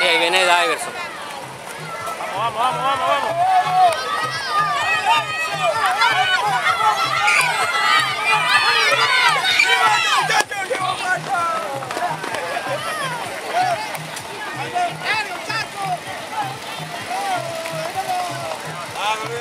Y ahí viene Diverson. Vamos, vamos, vamos, vamos, vamos.